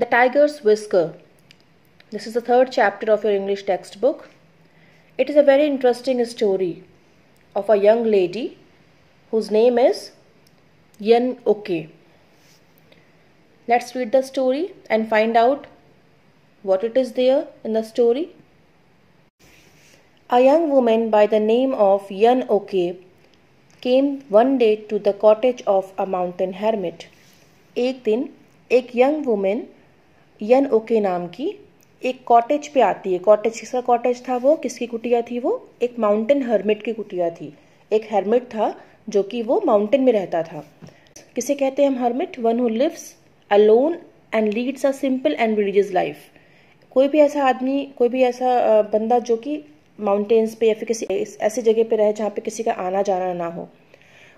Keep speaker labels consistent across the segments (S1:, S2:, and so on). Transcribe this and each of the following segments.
S1: The Tiger's Whisker. This is the third chapter of your English textbook. It is a very interesting story of a young lady whose name is Yen Oke. Let's read the story and find out what it is there in the story. A young woman by the name of Yan Oke came one day to the cottage of a mountain hermit. एक दिन एक young women N okay नाम की एक cottage पे आती है। Cottage किसका कॉटेज था वो? किसकी कुटिया थी वो? एक माउंटेन हर्मिट की कुटिया थी। एक हर्मिट था जो कि वो माउंटेन में रहता था। किसे कहते हैं हम hermit? One who lives alone and leads a simple and religious life. कोई भी ऐसा आदमी, कोई भी ऐसा बंदा जो कि माउंटेन्स पे या फिर किसी ऐसी जगह पे रहे जहाँ पे किसी का आना जाना ना हो,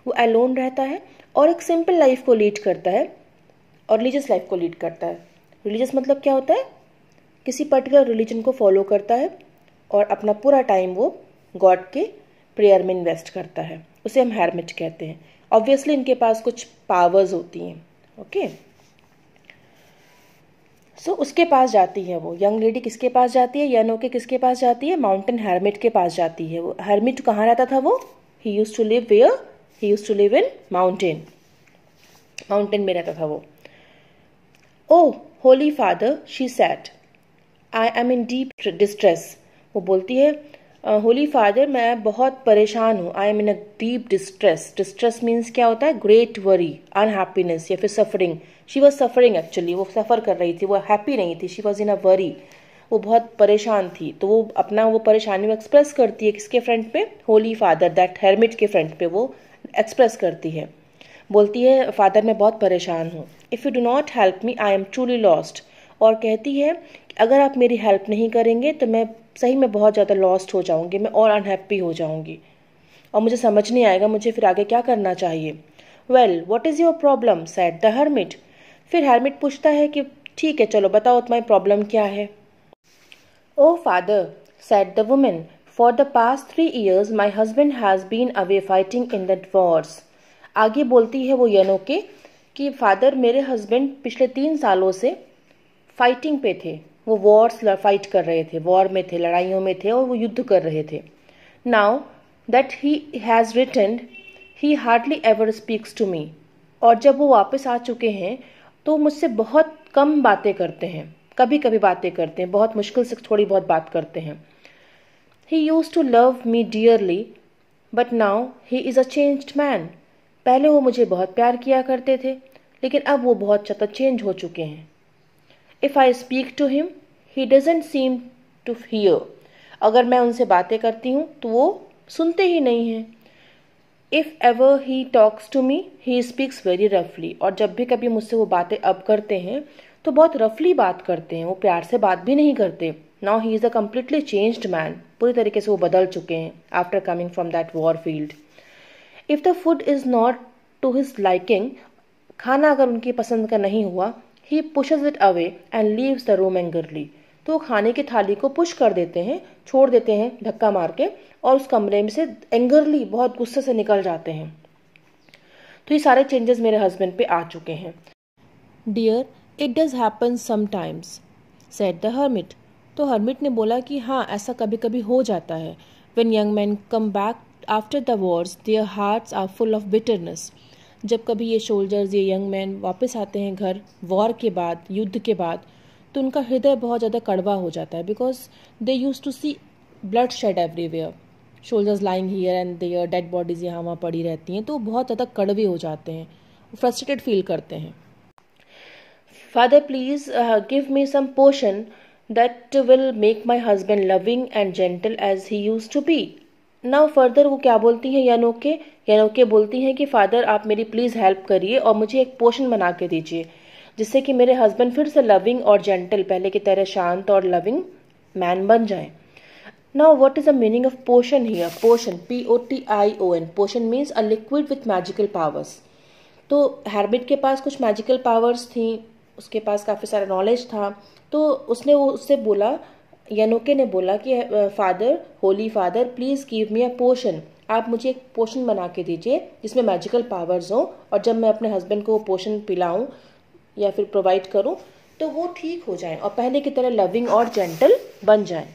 S1: वो अलोन रहता है और एक सिंपल लाइफ को लीड करता है और रिलीजियस लाइफ को लीड करता है। रिलीजियस मतलब क्या होता है? किसी पर्टिकुलर रिलीजन को फॉलो करता है और अपना पूरा टाइम वो गॉड के प्रेयर में इन्वेस्ट करता है। उसे हम हैरमिट कहते हैं। ऑब्वियसली इनके पास कुछ पावर्स होती हैं ओके सो उसके पास जाती है वो। यंग लेडी किसके पास जाती है? यनो के किसके पास जाती है? माउंटेन हर्मिट के पास जाती है वो। हर्मिट कहाँ रहता था वो? He use to live where he use to live in mountain mountain में रहता था वो। O holy father she said I am in deep distress वो बोलती है होली फादर मैं बहुत परेशान हूँ। I am in a deep distress distress means क्या होता है? ग्रेट वरी अनहैप्पीनेस या फिर suffering she was suffering actually वो सफ़र कर रही थी, वो हैप्पी नहीं थी. She was in a worry वो बहुत परेशान थी। तो वो अपना वो परेशानी वो एक्सप्रेस करती है किसके फ्रंट पे? होली फादर दैट हेरमिट के फ्रंट पे वो एक्सप्रेस करती है। बोलती है, फादर, मैं बहुत परेशान हूँ। If you do not help me I am truly lost और कहती है अगर आप मेरी हेल्प नहीं करेंगे तो मैं, सही, में बहुत ज़्यादा लॉस्ट हो जाऊँगी, मैं और अनहैप्पी हो जाऊँगी। और मुझे समझ नहीं आएगा, मुझे फिर आगे क्या करना चाहिए। Well what is your problem said the hermit फिर हेरमिट पूछता है कि, ठीक है, चलो बताओ, तुम्हारी प्रॉब्लम क्या है? O father said the women for the past three years my husband has been away fighting in the wars आगे बोलती है वो यनो के कि, फादर, मेरे हस्बैंड पिछले तीन सालों से फाइटिंग पे थे। वो वॉर्स फाइट कर रहे थे। वॉर में थे, लड़ाइयों में थे और वो युद्ध कर रहे थे। Now that he has return he hardly ever speaks to me और जब वो वापस आ चुके हैं तो मुझसे बहुत कम बातें करते हैं। कभी कभी बातें करते हैं, बहुत मुश्किल से थोड़ी बहुत बात करते हैं। He use to love me dearly but now he is a changed man पहले वो मुझे बहुत प्यार किया करते थे, लेकिन अब वो बहुत ज़्यादा चेंज हो चुके हैं। If I speak to him he doesn't seem to hear अगर मैं उनसे बातें करती हूँ तो वो सुनते ही नहीं हैं। If ever he talks to me he speaks very रफली और जब भी कभी मुझसे वो बातें अब करते हैं तो बहुत रफली बात करते हैं। वो प्यार से बात भी नहीं करते। Now he is a completely changed man पूरी तरीके से वो बदल चुके हैं after coming from that war field if the food is not to his liking खाना अगर उनकी पसंद का नहीं हुआ he pushes it away and leaves the room angrily तो खाने की थाली को पुश कर देते हैं, छोड़ देते हैं, धक्का मार के, और उस कमरे में से एंगरली बहुत गुस्से से निकल जाते हैं। तो ये सारे चेंजेस मेरे हस्बैंड पे आ चुके हैं। Dear it does happen sometimes said the hermit तो हर्मिट ने बोला कि हाँ ऐसा कभी कभी हो जाता है। When young man come back after the wars their hearts are full of bitterness जब कभी ये सोल्जर्स ये यंग मैन वापस आते हैं घर वॉर के बाद, युद्ध के बाद तो उनका हृदय बहुत ज़्यादा कड़वा हो जाता है because they use to see bloodshed everywhere soldiers lying here and there dead bodies यहाँ वहाँ पड़ी रहती हैं तो बहुत ज़्यादा कड़वे हो जाते हैं फ्रस्ट्रेटेड फील करते हैं। Father please give me some potion that will make my husband loving and gentle as he use to be now further वो क्या बोलती हैं यानोके यानोके बोलती हैं कि, फादर, आप मेरी प्लीज़ हेल्प करिए और मुझे एक पोशन बना के दीजिए, जिससे कि मेरे हस्बैंड फिर से लविंग और जेंटल पहले की तरह शांत और लविंग मैन बन जाए. Now what is the meaning of potion here potion P O T I O N potion means a liquid with magical powers तो हैरबिट के पास कुछ मैजिकल पावर्स थी, उसके पास काफ़ी सारा नॉलेज था तो उसने वो, उससे बोला यनोके ने बोला कि father, holy father, please give me a potion. आप मुझे एक पोशन बना के दीजिए, जिसमें मैजिकल पावर्स हो, और जब मैं अपने हस्बैंड को वो पोशन पिलाऊं, या फिर प्रोवाइड करूँ तो वो ठीक हो जाएँ, और पहले की तरह लविंग और जेंटल बन जाएँ।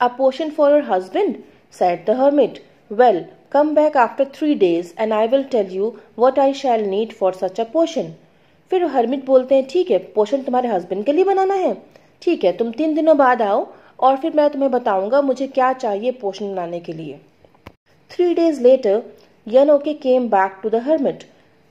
S1: A potion for your husband said the hermit well come back after three days and I will tell you what I shall need for such a potion फिर हर्मिट बोलते हैं, ठीक है, पोशन तुम्हारे हस्बैंड के लिए बनाना है। ठीक है, तुम तीन दिनों बाद आओ और फिर मैं तुम्हें बताऊँगा मुझे क्या चाहिए पोशन बनाने के लिए। Three days later Yun Ok came back to the hermit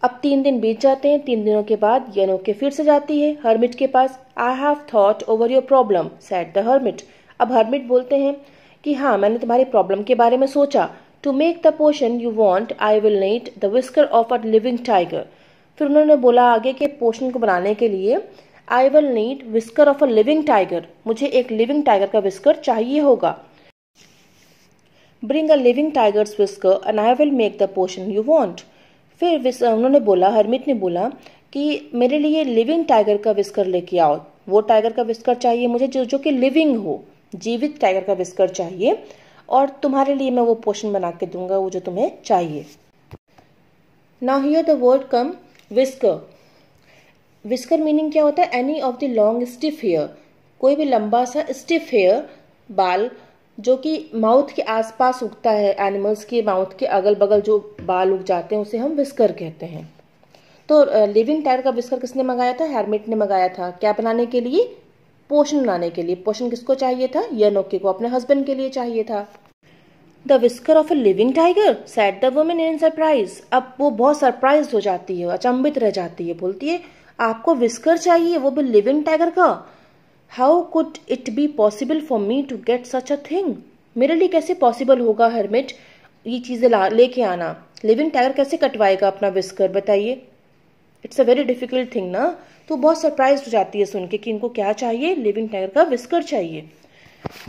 S1: अब तीन दिन बीत जाते हैं, तीन दिनों के बाद यनोके फिर से जाती है हर्मिट के पास I have thought over your problem said the hermit अब हर्मिट बोलते हैं कि हाँ मैंने तुम्हारी प्रॉब्लम के बारे में सोचा। To make the potion you want I will need the whisker of a living tiger फिर उन्होंने बोला आगे के पोशन को बनाने के लिए I will need whisker of a living tiger मुझे एक लिविंग टाइगर का विस्कर चाहिए होगा। Bring a living tiger's whisker and I will make the potion you want फिर उन्होंने बोला हरमिट ने बोला कि मेरे लिए लिविंग टाइगर का विस्कर लेके आओ। वो टाइगर का विस्कर चाहिए मुझे जो जो कि लिविंग हो। जीवित टाइगर का विस्कर चाहिए और तुम्हारे लिए मैं वो पोशन बना के दूँगा, वो जो तुम्हें चाहिए। Now here the word come whisker whisker meaning क्या होता है? Any of the long stiff hair कोई भी लंबा सा स्टिफ हेयर बाल, जो कि माउथ के आसपास उगता है एनिमल्स के माउथ के अगल बगल जो बाल उग जाते हैं, उसे हम विस्कर कहते हैं। तो लिविंग टायर का विस्कर किसने मंगाया था? हेरमिट ने मंगाया था। क्या बनाने के लिए? पोषण बनाने के लिए। पोषण किसको चाहिए था? यनोके को, अपने हस्बैंड के लिए चाहिए था। The whisker of a living tiger said the women in surprise अब वो बहुत सरप्राइज़ हो जाती है अचंबित रह जाती है, बोलती है आपको विस्कर चाहिए, वो भी लिविंग टाइगर का? How could it be possible for me to get such a thing मेरे लिए कैसे पॉसिबल होगा हरमिट ये चीज़ें लेके आना। लिविंग टाइगर कैसे कटवाएगा अपना विस्कर बताइए? It's a very difficult thing ना? तो बहुत सरप्राइज़ हो जाती है सुन के कि इनको क्या चाहिए? लिविंग टाइगर का विस्कर चाहिए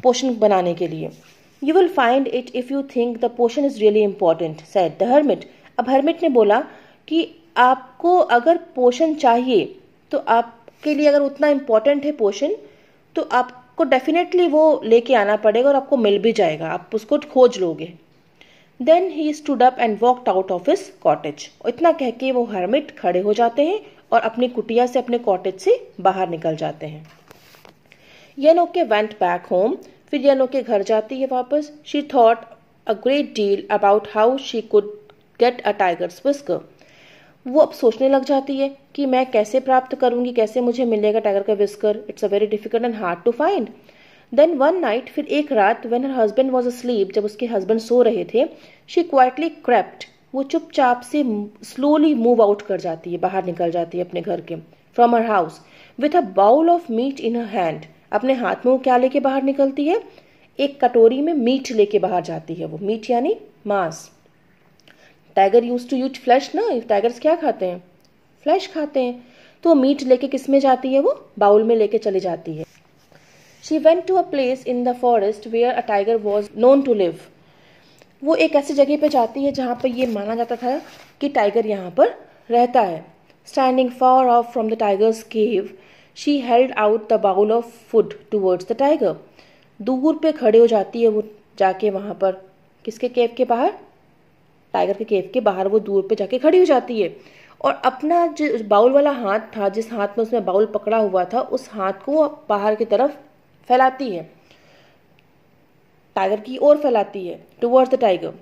S1: पोषण बनाने के लिए। You will find it if you think the potion is really important said the hermit अब हर्मिट ने बोला कि आपको अगर पोषण चाहिए तो आपके लिए अगर उतना इम्पोर्टेंट है पोषण तो आपको डेफिनेटली वो लेके आना पड़ेगा और आपको मिल भी जाएगा। आप उसको खोज लोगे। Then he stood up and walked out of his cottage इतना कह के वो हर्मिट खड़े हो जाते हैं और अपनी कुटिया से अपने कॉटेज से बाहर निकल जाते हैं। यनोके वेंट बैक होम फिर यनोके घर जाती है वापस। She thought a great deal about how she could get a tiger's whisker वो अब सोचने लग जाती है कि मैं कैसे प्राप्त करूँगी, कैसे मुझे मिलेगा टाइगर का whisker it's a very difficult and hard to find then one night फिर एक रात when her husband was asleep जब उसके हस्बैंड सो रहे थे शी क्वाइटली क्रेप्ट वो चुपचाप से स्लोली मूव आउट कर जाती है, बाहर निकल जाती है अपने घर के from her house with a bowl of meat in her hand अपने हाथ में वो क्या लेके बाहर निकलती है? एक कटोरी में मीट लेके बाहर जाती है वो मीट यानी मांस। Tiger use to use flesh ना टाइगर्स क्या खाते हैं? फ्लैश खाते हैं। तो मीट लेके किसमें जाती है वो? बाउल में लेके चली जाती है। She went to a place in the forest where a tiger was known to live वो एक ऐसी जगह पे जाती है जहाँ पर ये माना जाता था कि टाइगर यहाँ पर रहता है। Standing far off from the tiger's cave she held out the bowl of food towards the tiger दूर पे खड़े हो जाती है वो जाके वहाँ पर। किसके केव के बाहर? टाइगर के केव के बाहर वो दूर पे जाके खड़ी हो जाती है। और अपना जो बाउल वाला हाथ था, जिस हाथ में उसने बाउल पकड़ा हुआ था, उस हाथ को बाहर की तरफ़ फैलाती है। टाइगर की ओर फैलाती है towards the tiger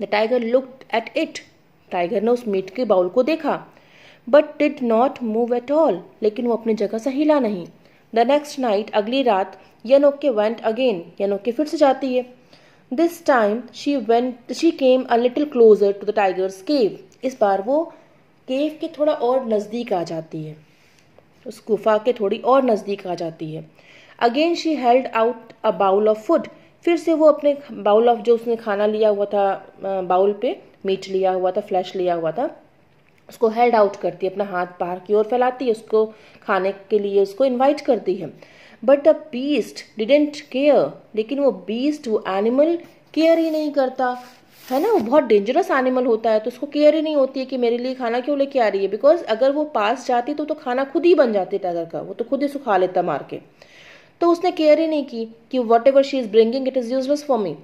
S1: the tiger looked at it tiger ने उस मीट के बाउल को देखा but did not move at all लेकिन वो अपनी जगह से हिला नहीं। द नेक्स्ट नाइट अगली रात, यनोके वेंट अगेन, यनोके फिर से जाती है। This time she went she came a little closer to the tiger's cave इस बार वो केव के थोड़ा और नज़दीक आ जाती है। उस गुफा के थोड़ी और नज़दीक आ जाती है। Again she held out a bowl of food फिर से वो अपने बाउल ऑफ़ जो उसने खाना लिया हुआ था बाउल पे मीट लिया हुआ था फ्लैश लिया हुआ था, उसको हेल्ड आउट करती है, अपना हाथ बाहर की ओर फैलाती है, उसको खाने के लिए उसको इनवाइट करती है। But the beast didn't care लेकिन वो बीस्ट वो एनिमल केयर ही नहीं करता। है ना? वो बहुत डेंजरस एनिमल होता है तो उसको केयर ही नहीं होती है कि मेरे लिए खाना क्यों लेके आ रही है। बिकॉज़ अगर वो पास जाती तो तो खाना खुद ही बन जाती टाइगर का। वो तो खुद ही सुखा लेता मार के। तो उसने केयर ही नहीं की कि whatever she is bringing it is useless for me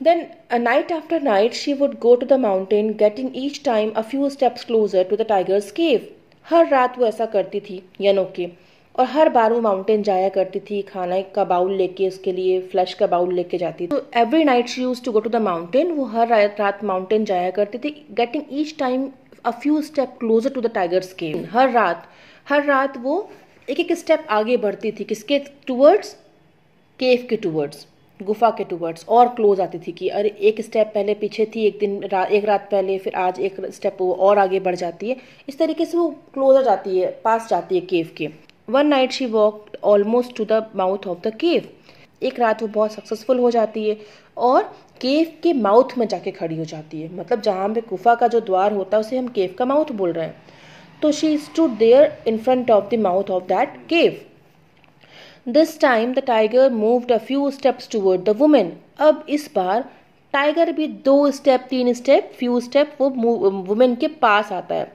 S1: then night after night she would go to the mountain getting each time a few steps closer to the tiger's cave हर रात वो ऐसा करती थी, यनो के। और हर बार वो माउंटेन जाया करती थी खाने का बाउल लेके उसके लिए फ्लश का बाउल लेके जाती थी। तो every night she use to go to the mountain वो हर रात माउंटेन जाया करती थी getting each time a few step closer to the tiger's cave हर रात हर रात वो एक एक स्टेप आगे बढ़ती थी किसके टूवर्ड्स केव के टूवर्ड्स गुफा के टूवर्ड्स और क्लोज आती थी कि अरे एक स्टेप पहले पीछे थी एक दिन रा, एक रात पहले फिर आज एक स्टेप और आगे बढ़ जाती है। इस तरीके से वो क्लोजर जाती है पास जाती है केव के। One night she walk almost to the mouth of the cave एक रात वो बहुत सक्सेसफुल हो जाती है और केव के माउथ में जाके खड़ी हो जाती है। मतलब जहाँ पे गुफा का जो द्वार होता है, उसे हम केव का माउथ बोल रहे हैं। तो she stood there in front of the mouth of that cave this time the tiger moved a few steps toward the women अब इस बार टाइगर भी दो स्टेप तीन स्टेप फ्यू स्टेप वो वुमेन के पास आता है।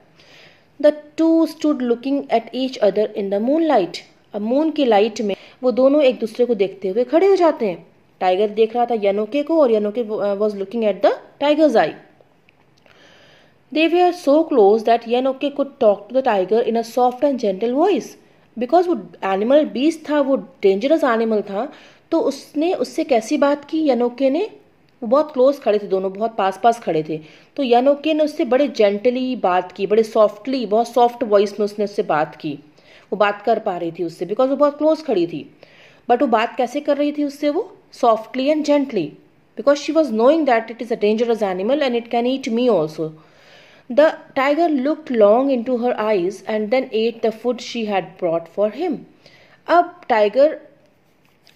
S1: The two stood looking at each other in the moonlight अब मून की लाइट में वो दोनों एक दूसरे को देखते हुए खड़े हो जाते हैं। टाइगर देख रहा था यनोके को और Yun Ok was looking at the tiger's eye they were are so close that Yun Ok could talk to the tiger in a soft and gentle voice because वो एनिमल बीस था, वो dangerous animal था तो उसने उससे कैसी बात की? यनोके ने वो बहुत क्लोज खड़े थे दोनों, बहुत पास पास खड़े थे। तो यानोके ने उससे बड़े जेंटली बात की, बड़े सॉफ्टली बहुत सॉफ्ट वॉइस में उसने उससे बात की। वो बात कर पा रही थी उससे बिकॉज़ वो बहुत क्लोज खड़ी थी। बट वो बात कैसे कर रही थी उससे वो? Softly and gently because she was knowing that it is a dangerous animal and it can eat me also the tiger looked long into her eyes and then ate the food she had brought for him अब tiger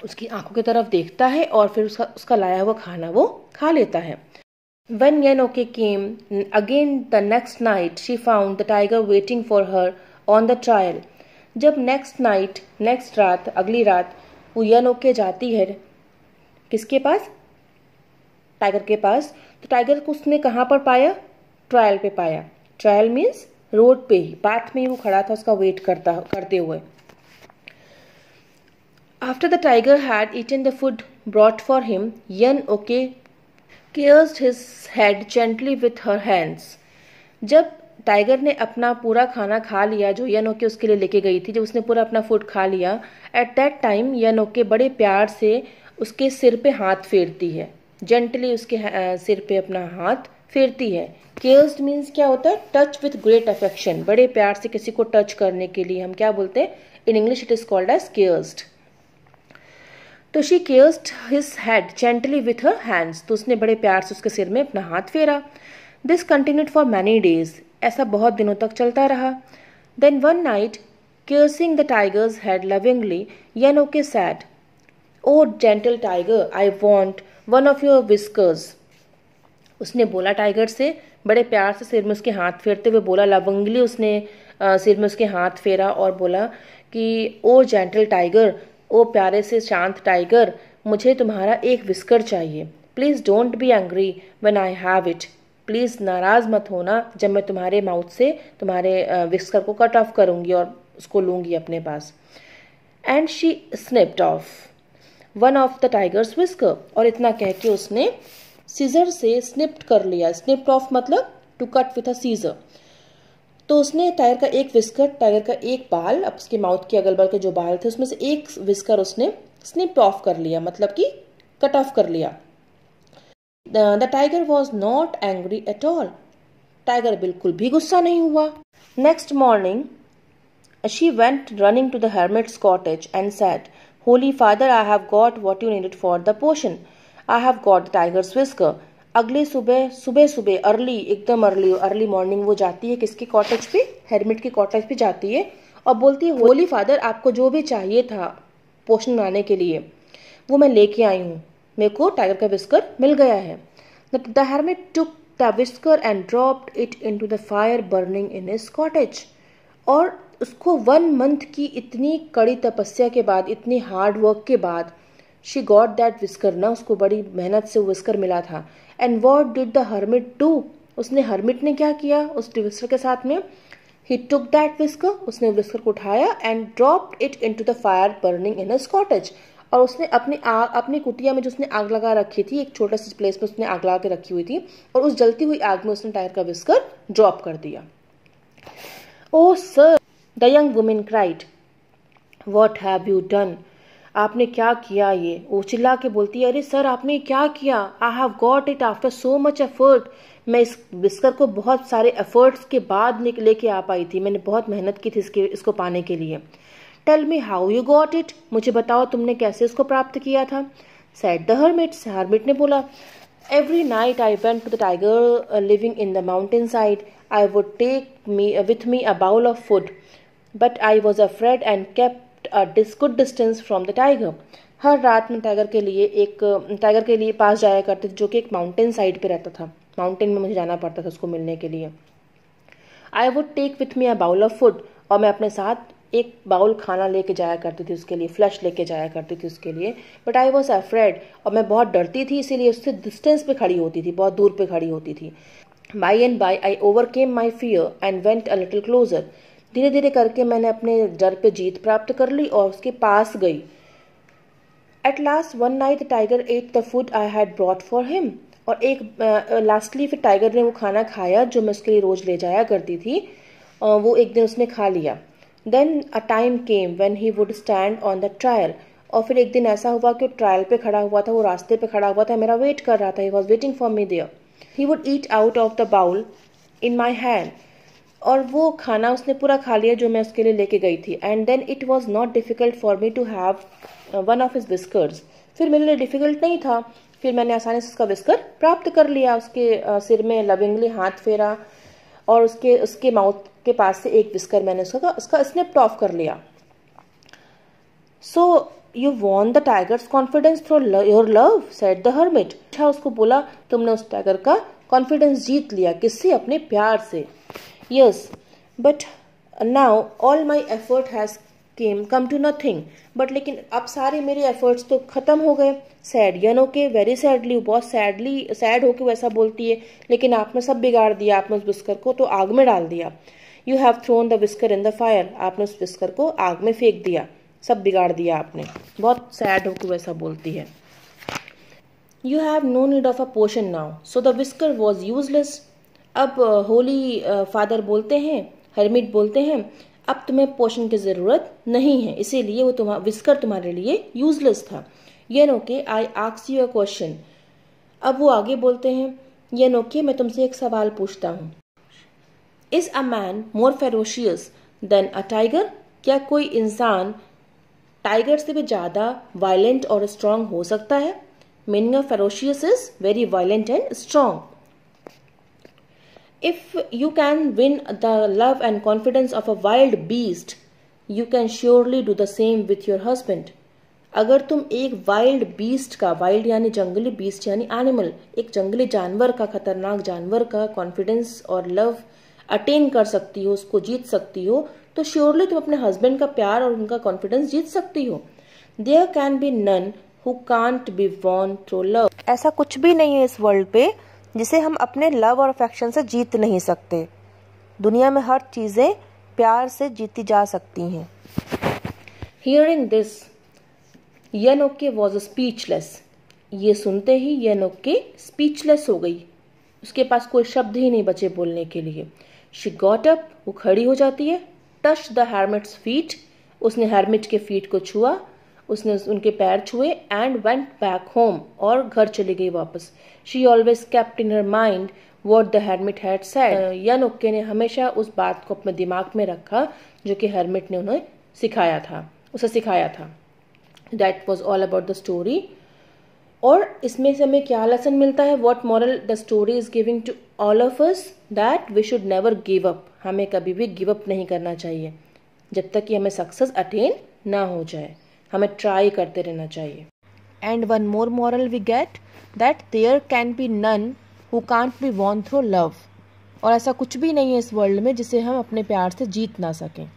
S1: उसकी आँखों की तरफ़ देखता है और फिर उसका उसका लाया हुआ खाना वो खा लेता है। When Yanoke came again the next night, she found the tiger waiting for her on the trail. जब नेक्स्ट नाइट नेक्स्ट रात अगली रात वो यनोके जाती है किसके पास? टाइगर के पास। तो टाइगर को उसने कहाँ पर पाया? ट्रायल पे पाया। ट्रायल मीन्स रोड पे ही। पाथ में ही वो खड़ा था उसका वेट करता करते हुए। After the tiger had eaten the food brought for him, Yan Oke kissed his head gently with her hands. जब टाइगर ने अपना पूरा खाना खा लिया जो यन ओके उसके लिए लेके गई थी जब उसने पूरा अपना फ़ूड खा लिया at that time Yun Ok बड़े प्यार से उसके सिर पे हाथ फेरती है। जेंटली उसके सिर पे अपना हाथ फेरती है। केयर्स्ड मीन्स क्या होता है? टच विथ ग्रेट अफेक्शन बड़े प्यार से किसी को टच करने के लिए हम क्या बोलते हैं? In English it is called as caressed तो she caressed his head gently with her hands तो उसने बड़े प्यार से उसके सिर में अपना हाथ फेरा। This continued for many days ऐसा बहुत दिनों तक चलता रहा। Then one night caressing the tiger's head lovingly Yun Ok said oh gentle tiger I want one of your whiskers उसने बोला टाइगर से बड़े प्यार से सिर में उसके हाथ फेरते हुए बोला लवंगली उसने आ, सिर में उसके हाथ फेरा और बोला कि ओ जेंटल टाइगर ओ प्यारे से शांत टाइगर मुझे तुम्हारा एक विस्कर चाहिए। Please don't be angry when I have it please नाराज़ मत होना जब मैं तुम्हारे माउथ से तुम्हारे विस्कर को कट ऑफ़ करूँगी और उसको लूँगी अपने पास। And she snipped off one of the tiger's whisker और इतना कह के उसने सीजर से स्निप्ड कर लिया। स्निप्ड ऑफ़ मतलब to cut with a scissor तो उसने टाइगर का एक विस्कर टाइगर का एक बाल अब उसके माउथ के अगल बगल के जो बाल थे उसमें से एक विस्कर उसने स्निप ऑफ़ कर लिया मतलब कि कट ऑफ़ कर लिया the tiger was not angry at all tiger बिल्कुल भी गुस्सा नहीं हुआ next morning she went running to the hermit's cottage and said, Holy Father, I have got what you needed for the potion. I have got the tiger's whisker. अगले सुबह सुबह सुबह early एकदम अर्ली अर्ली मॉर्निंग वो जाती है किसके cottage पे? हेरमिट के कॉटेज पे जाती है और बोलती है होली फादर आपको जो भी चाहिए था पोषण बनाने के लिए, वो मैं लेके आई हूँ। मेरे को टाइगर का विस्कर मिल गया है। The hermit took the whisker and dropped it into the fire burning in his cottage और उसको वन मंथ की इतनी कड़ी तपस्या के बाद, इतनी हार्ड वर्क के बाद शी गॉट दैट विस्कर ना उसको बड़ी मेहनत से विस्कर मिला था। And what did the hermit do उसने हर्मिट ने क्या किया? उस विस्कर के साथ में ही टुक दैट विस्कर उसने विस्कर को उठाया and drop it into the fire burning in a cottage और उसने अपनी आग, अपनी कुटिया में जो उसने आग लगा रखी थी, एक छोटा सा प्लेस में उसने आग लगा के रखी हुई थी, और उस जलती हुई आग में उसने टायर का विस्कर ड्रॉप कर दिया। ओ sir the young woman cried what have you done आपने क्या किया ये? वो चिल्ला के बोलती है, अरे सर, आपने क्या किया? I have got it after so much effort मैं इस बिस्कर को बहुत सारे एफर्ट्स के बाद लेके आ पाई थी। मैंने बहुत मेहनत की थी इसके, इसको पाने के लिए। Tell me how you got it मुझे बताओ तुमने कैसे इसको प्राप्त किया था? सेट द हर्मिट हर्मिट ने बोला every night I went to the tiger living in the mountain side I would take me with me a bowl of food but I was afraid and kept a good distance from the tiger हर रात में tiger के लिए एक tiger के लिए पास जाया करते थे, जो कि एक माउंटेन साइड पे रहता था। माउंटेन में मुझे जाना पड़ता था उसको मिलने के लिए। I would take with me a bowl of food और मैं अपने साथ एक बाउल खाना लेके जाया करती थी उसके लिए फ्लश लेके जाया करती थी उसके लिए। बट आई वॉज़ अफ्रेड और मैं बहुत डरती थी, इसीलिए उससे डिस्टेंस पे खड़ी होती थी, बहुत दूर पे खड़ी होती थी। By and by I overcame my fear and went a little closer धीरे धीरे करके मैंने अपने डर पे जीत प्राप्त कर ली और उसके पास गई। At last one night tiger ate the food I had brought for him और एक लास्टली फिर टाइगर ने वो खाना खाया जो मैं उसके लिए रोज ले जाया करती थी। uh, वो एक दिन उसने खा लिया। Then a time came when he would stand on the trail और फिर एक दिन ऐसा हुआ कि वो ट्रायल पे खड़ा हुआ था वो रास्ते पे खड़ा हुआ था मेरा वेट कर रहा था। He was waiting for me there he would eat out of the bowl in my hand और वो खाना उसने पूरा खा लिया जो मैं उसके लिए लेके गई थी। And then it was not difficult for me to have one of his whiskers फिर मेरे लिए डिफ़िकल्ट नहीं था। फिर मैंने आसानी से उसका बिस्कर प्राप्त कर लिया। उसके uh, सिर में लविंगली हाथ फेरा और उसके उसके माउथ के पास से एक बिस्कर मैंने उसका उसका स्निप्ट ऑफ़ कर लिया। So you won the tiger's confidence through your love said the hermit अच्छा उसको बोला तुमने उस टाइगर का कॉन्फिडेंस जीत लिया किससे? अपने प्यार से। Yes but now all my effort has came come to nothing but लेकिन अब सारे मेरे एफर्ट्स तो खत्म हो गए। Sad Yun Ok very sadly बहुत सैडली सैड होके वैसा बोलती है। लेकिन आपने सब बिगाड़ दिया, आपने उस बिस्कर को तो आग में डाल दिया। You have thrown the whisker in the fire आपने उस विस्कर को आग में फेंक दिया। सब बिगाड़ दिया आपने। बहुत सैड होकर वैसा बोलती है। You have no need of a potion now so the whisker was useless अब होली फादर बोलते हैं हरमिट बोलते हैं, अब तुम्हें पोषण की ज़रूरत नहीं है, इसीलिए वो तुम्हारा विस्कर तुम्हारे लिए यूजलेस था। ये नो के आई आक्स यू अ क्वेश्चन अब वो आगे बोलते हैं, ये नो के, मैं तुमसे एक सवाल पूछता हूँ। Is a man more ferocious than a tiger क्या कोई इंसान टाइगर से भी ज़्यादा वायलेंट और स्ट्रांग हो सकता है? Meaning of ferocious is very violent and strong If you can win the love and confidence of a wild beast, you can surely do the same with your husband. अगर तुम एक wild beast का wild यानी जंगली beast यानी animal एक जंगली जानवर का खतरनाक जानवर का कॉन्फिडेंस और लव अटेन कर सकती हो उसको जीत सकती हो तो श्योरली तुम अपने हस्बैंड का प्यार और उनका कॉन्फिडेंस जीत सकती हो there can be none who can't be won through love ऐसा कुछ भी नहीं है इस वर्ल्ड पे जिसे हम अपने लव और अफेक्शन से जीत नहीं सकते। दुनिया में हर चीज़ें प्यार से जीती जा सकती हैं। Hearing this Yun Ok was speechless ये सुनते ही यनोके स्पीचलेस हो गई। उसके पास कोई शब्द ही नहीं बचे बोलने के लिए। शी गॉट अप वो खड़ी हो जाती है। टच द हेरमिट्स फीट उसने हेरमिट के फीट को छुआ। उसने उनके पैर छुए एंड वेंट बैक होम और घर चली गई वापस। She always kept in her mind what the hermit had said Yun Ok ने हमेशा उस बात को अपने दिमाग में रखा, जो कि हरमिट ने उन्हें सिखाया था, उसे सिखाया था। That was all about the story और इसमें से हमें क्या लेसन मिलता है? What moral the story is giving to all of us that we should never give up हमें कभी भी गिव अप नहीं करना चाहिए, जब तक कि हमें सक्सेस अटेन ना हो जाए। हमें ट्राई करते रहना चाहिए। And one more moral we get that there can be none who can't be won through love और ऐसा कुछ भी नहीं है इस वर्ल्ड में जिसे हम अपने प्यार से जीत ना सकें।